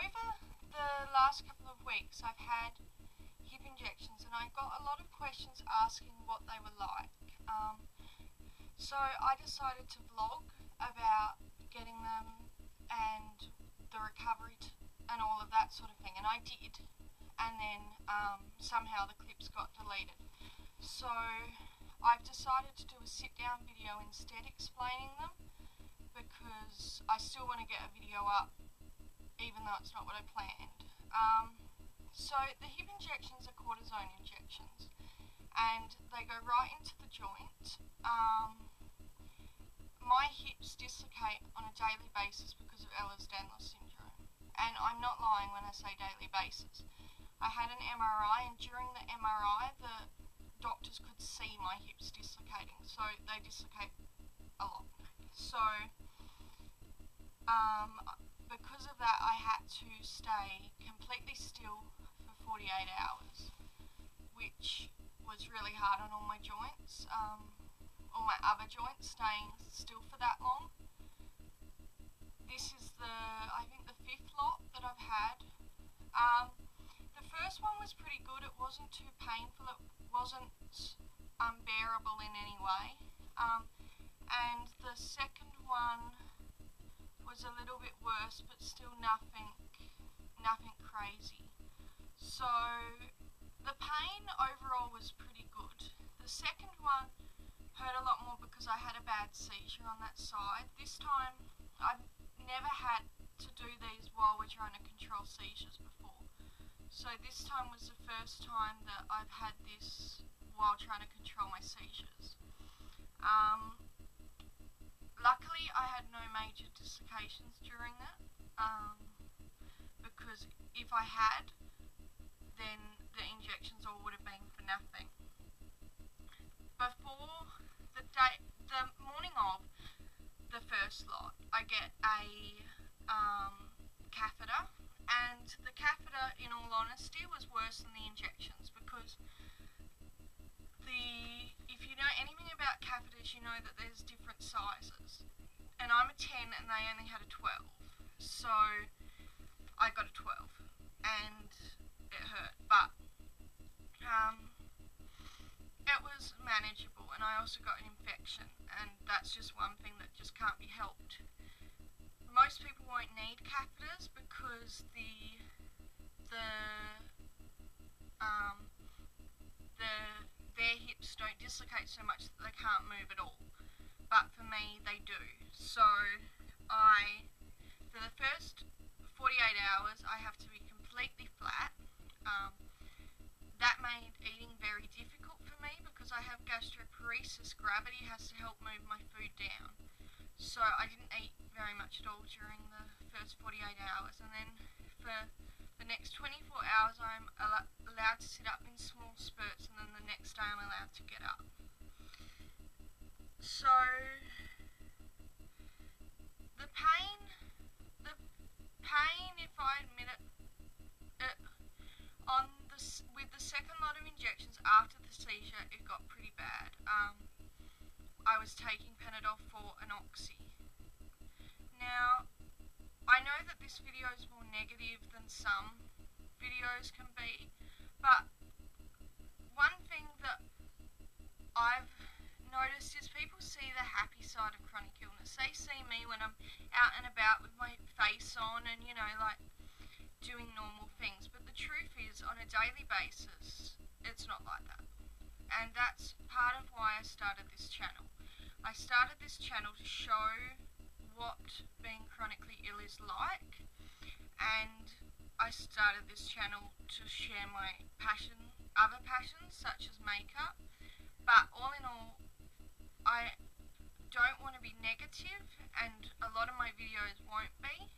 over the last couple of weeks, I've had hip injections, and I got a lot of questions asking what they were like. Um, so I decided to vlog about getting them and the recovery and all of that sort of thing, and I did. And then um, somehow the clips got deleted. So I've decided to do a sit down video instead explaining them because I still want to get a video up even though it's not what I planned. Um, so the hip injections are cortisone injections and they go right into the joint. Um, my hips dislocate on a daily basis because of Ehlers-Danlos syndrome. And I'm not lying when I say daily basis. I had an MRI and during the MRI the doctors could see my hips dislocating. So they dislocate a lot. So um, because of that, I had to stay completely still for 48 hours, which was really hard on all my joints, um, all my other joints, staying still for that long. This is the, I think, the fifth lot that I've had. Um, the first one was pretty good. It wasn't too painful. It wasn't unbearable in any way. Um, and the second one was a little bit worse, but still nothing, nothing crazy. So the pain overall was pretty good. The second one hurt a lot more because I had a bad seizure on that side. This time I've never had to do these while we're trying to control seizures before. So this time was the first time that I've had this while trying to control my seizures. Um, Luckily, I had no major dislocations during that, um, because if I had, then the injections all would have been for nothing. Before the day, the morning of the first lot, I get a um, catheter, and the catheter, in all honesty, was worse than the injections because know anything about catheters, you know that there's different sizes. And I'm a 10 and they only had a 12. So I got a 12 and it hurt. But um, it was manageable and I also got an infection and that's just one thing that just can't be helped. Most people won't need catheters because the the don't dislocate so much that they can't move at all. But for me, they do. So I, for the first 48 hours, I have to be completely flat. Um, that made eating very difficult for me because I have gastroparesis. Gravity has to help move my food down. So I didn't eat very much at all during the first 48 hours. And then for the next 24 hours I'm allowed to sit up in was taking Panadol for an oxy. Now, I know that this video is more negative than some videos can be, but one thing that I've noticed is people see the happy side of chronic illness. They see me when I'm out and about with my face on and, you know, like doing normal things. But the truth is, on a daily basis, it's not like that. And that's part of why I started this channel. I started this channel to show what being chronically ill is like and I started this channel to share my passion, other passions such as makeup but all in all I don't want to be negative and a lot of my videos won't be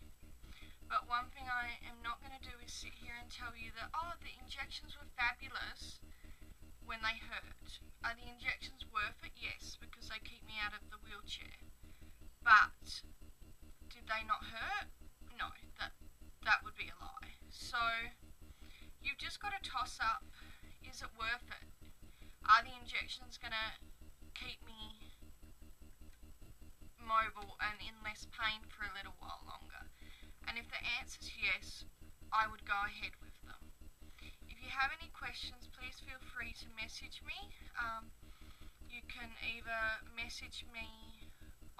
but one thing I am not going to do is sit here and tell you that oh the injections were fabulous when they hurt. Are the injections worth it? Yes, they keep me out of the wheelchair. But did they not hurt? No, that that would be a lie. So you've just got to toss up, is it worth it? Are the injections going to keep me mobile and in less pain for a little while longer? And if the answer is yes, I would go ahead with them. If you have any questions, please feel free to message me. Um, you can either message me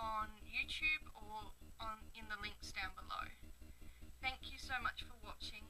on YouTube or on in the links down below. Thank you so much for watching.